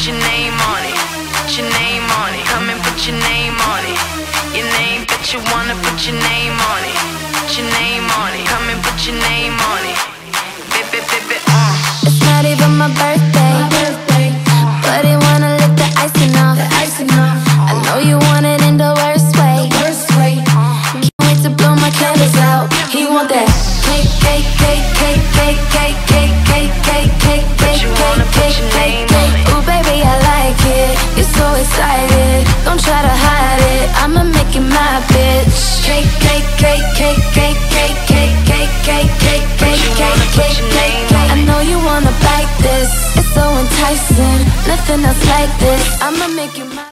put your name on it. Put your name on it. Come and put your name on it. Your name, bet you wanna put your name on it. Put your name on it. Come and put your name on it. Baby, baby, uh. It's not even my birthday, but he wanna lick the icing off. The icing off. I know you want it in the worst way. Can't wait to blow my candles out. He want that excited. Don't try to hide it. I'ma make you my bitch. Cake, cake, cake, cake, cake, cake, cake, cake, cake, cake, cake, cake, cake, cake, cake. I know you wanna bite this. It's so enticing. Nothing else like this. I'ma make you my